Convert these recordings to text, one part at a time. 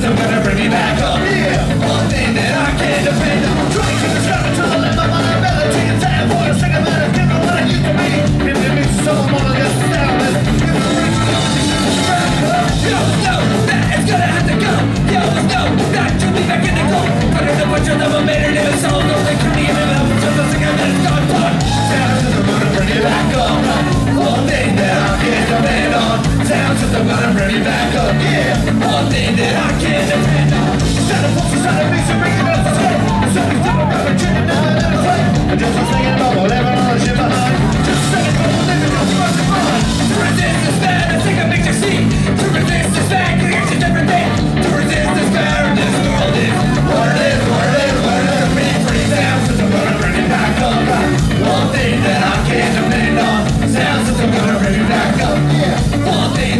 system gonna bring me back up. Yeah, one thing that I can't depend on. Trying to discover to the limit of my ability. And time for a second that I'm giving what I used to be. If it this. You gonna have to go. That back in the cold. It it. Sound system gonna bring me back up. One thing that I can't depend on. Bring back up. Yeah, one thing that I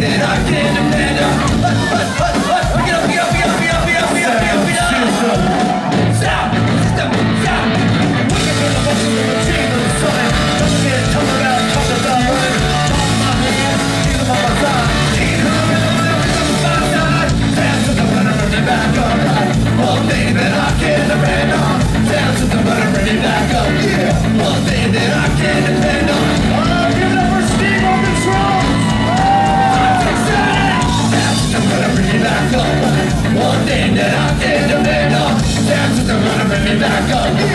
that I can't depend on. But, but, but, One thing that I can't depend on. Sound system gonna bring me back up. Yeah, one thing that I can't depend on. Up. I'm bring back up. One thing that I can't depend on. Sound system gonna bring me back up.